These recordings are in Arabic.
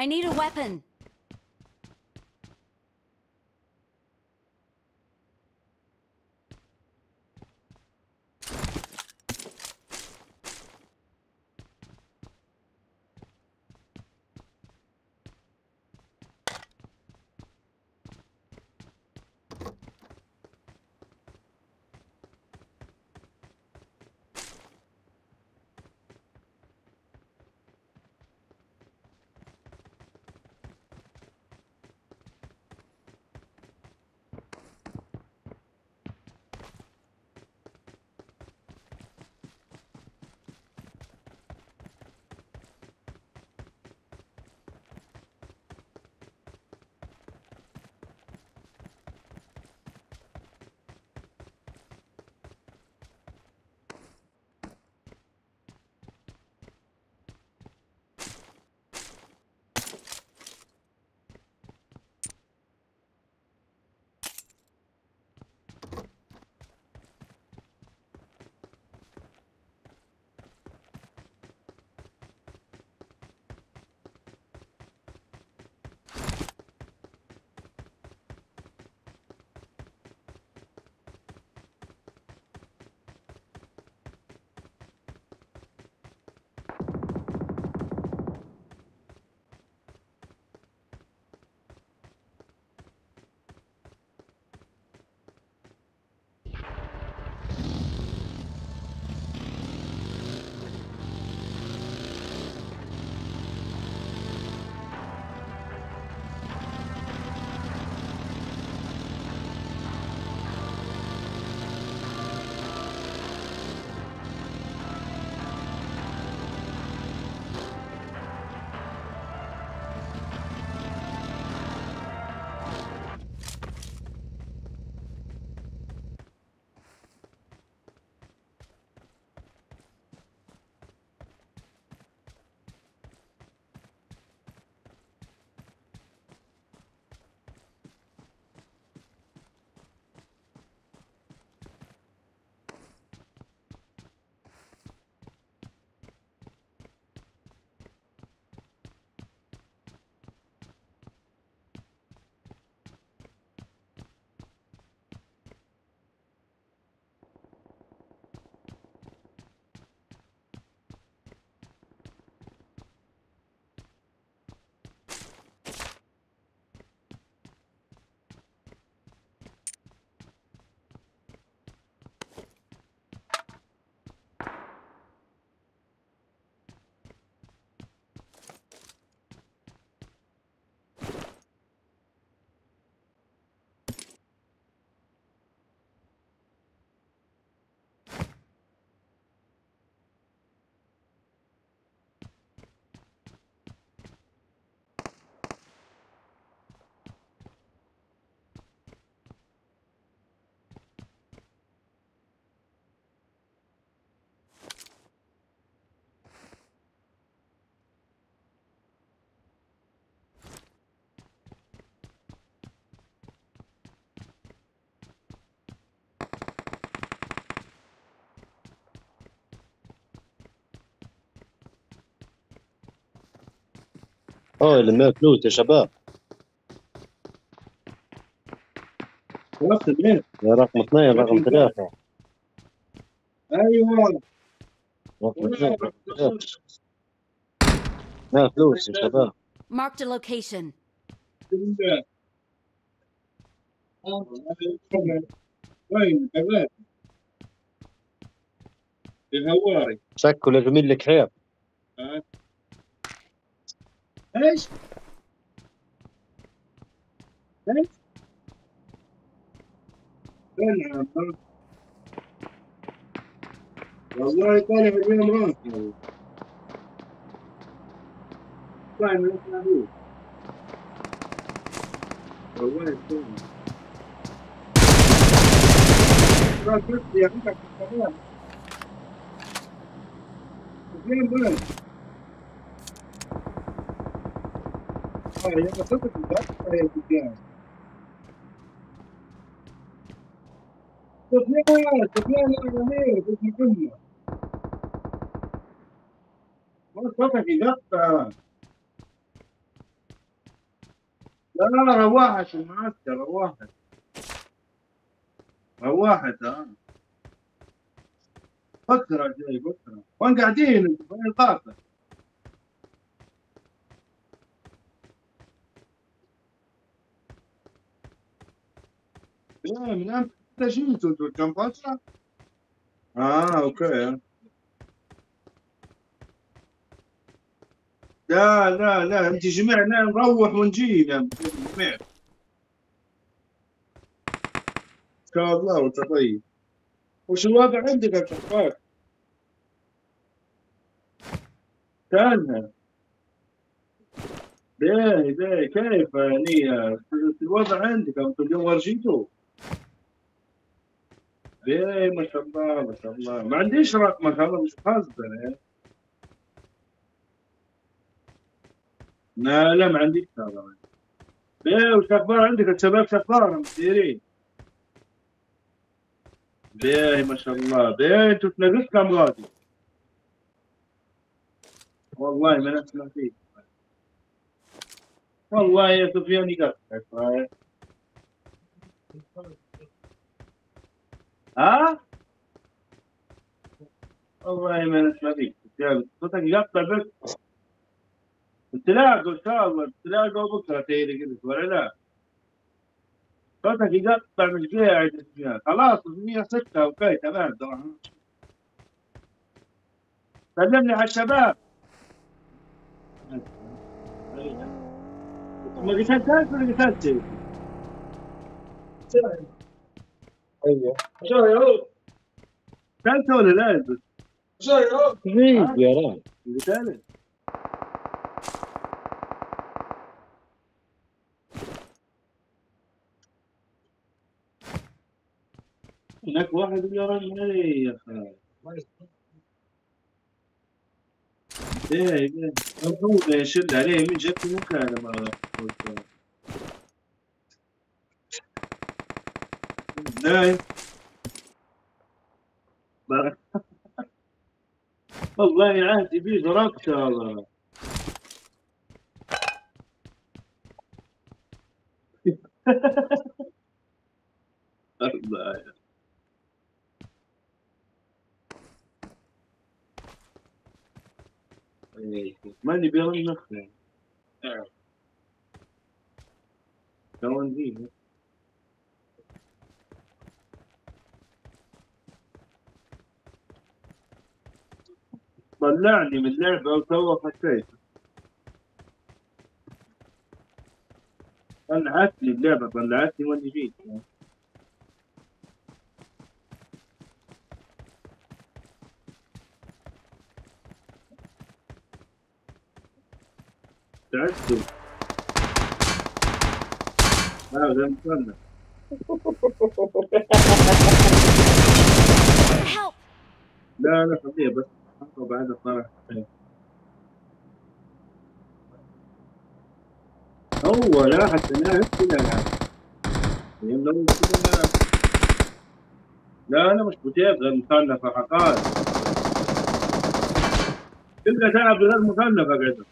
I need a weapon. آه اللي ما فلوس يا شباب. تمام يا رقم اثنين رقم ثلاثة. أيوه. رقم ما فلوس يا شباب. Marked a location. وين الهواري شكله يرمي لك حيط إيش؟ إيش؟ نعم والله طالع اليوم راسي طالع من الصندوق والله طالع راس نفسي يا أخي كمان فين بقى؟ آه يا مسافة الضغط يا سفيان سفيان سفيان يا امير اسمي كنا ما صوتك يقطع لا روحت المعسكر روحت روحت آه بكره جاي بكره وين قاعدين وين القافله؟ لا من إمتى جيتوا أنتم كم فتره؟ آه أوكي لا لا لا انت جمعنا نروح ونجي جميع ان شاء الله وانت طيب وش الوضع عندك يا شفاف؟ كان باهي باهي كيف يعني الوضع عندك أنتم اليوم ورجيتوا باهي ما شاء الله ما شاء الله. ما عنديش رقمك هذا مش قصدي يعني. لا لا ما عنديش هذا. باهي وش أخبار عندك الشباب شو اخبارهم مسيرين باهي ما شاء الله. باهي أنتوا كم غادي؟ والله ما نسمع فيك. والله يا سفيان يقطعك ها؟ والله ما نسمع فيك صوتك يقطع بس تلاقوا ان شاء الله تلاقوا بكرة تيجي قلت ولا لا؟ صوتك يقطع مش قاعد خلاص 106 أوكي تمام سلمني على الشباب ما قتلتهاش ولا قتلت؟ أيوه. قتلت ولا لا؟ كيف يا رب. قتلت هناك واحد يا رجل يا أخي إيه. إيه يشد عليه من جت مكانه ما نايم والله عهدي بيه ضربت والله الله. إيه، ماني بيرن نخله شلون دي طلعني من اللعبة وتوا خشيت طلعتني اللعبة طلعتني واني جيت. تعبتوا هذا مصنف Help! لا لا خليه بس. حطه بعد الصراحة هو لا حتى ناس كلها لا. لا لا مش بوتيف غير مصنفة حقائق كلها تلعب غير مصنفة كده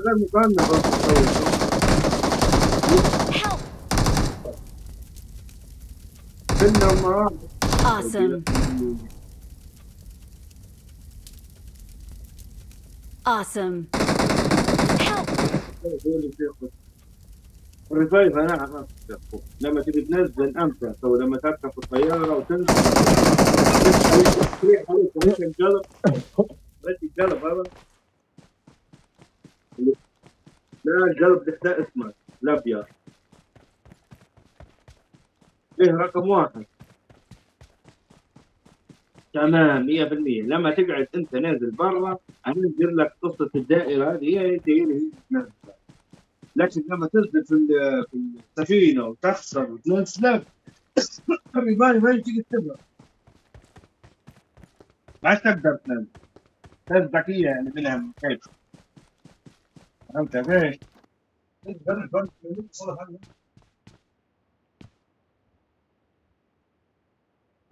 غير مصنفة Help! كلهم مع Awesome. Awesome. Help! الريفايف أنا عرفت لما تبي تنزل إمتى أو لما تركب الطياره وتنزل تريح عليك القلب بس القلب هذا لا القلب ده اسمه الابيض إيه رقم واحد. تمام 100% لما تقعد أنت نازل برا هننزل لك قصة الدائرة هذه هي هي تنزل لكن لما تنزل في ال- في السفينة وتخسر وتنزل الريباني ما تيجي تبغى. ما تقدر تنزل. ناس ذكيه يعني منها كيف فهمت كيف؟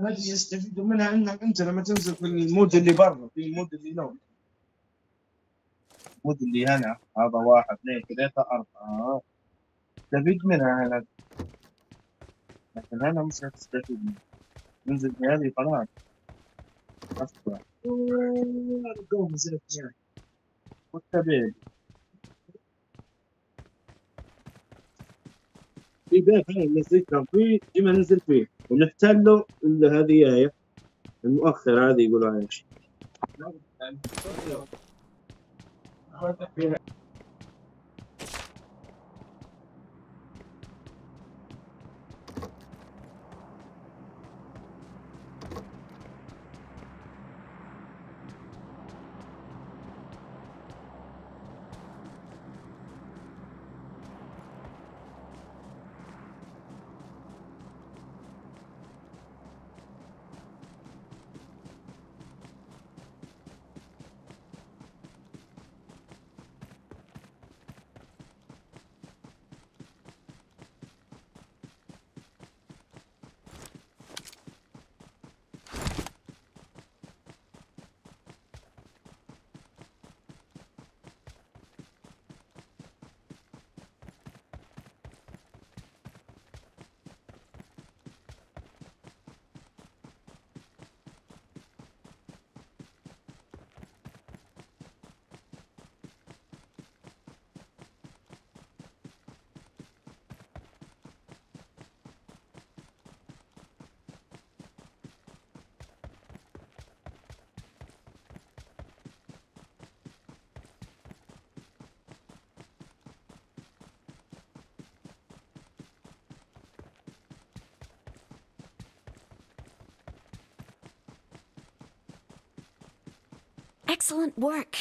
هذه يستفيدوا منها إنك أنت لما تنزل في ال mode اللي برا في ال mode اللي لون ال mode اللي هنا هذا واحد اثنين ثلاثة أربعة. تستفيد منها هنا. لكن هنا مش هتستفيد منها. ننزل في هذه خلاص. أصلا القوم نزلت في بيت هنا نزلتها فيه ديما ننزل فيه. ونحتله ال- هذه هي المؤخر هذه يقولوا عليها Excellent work.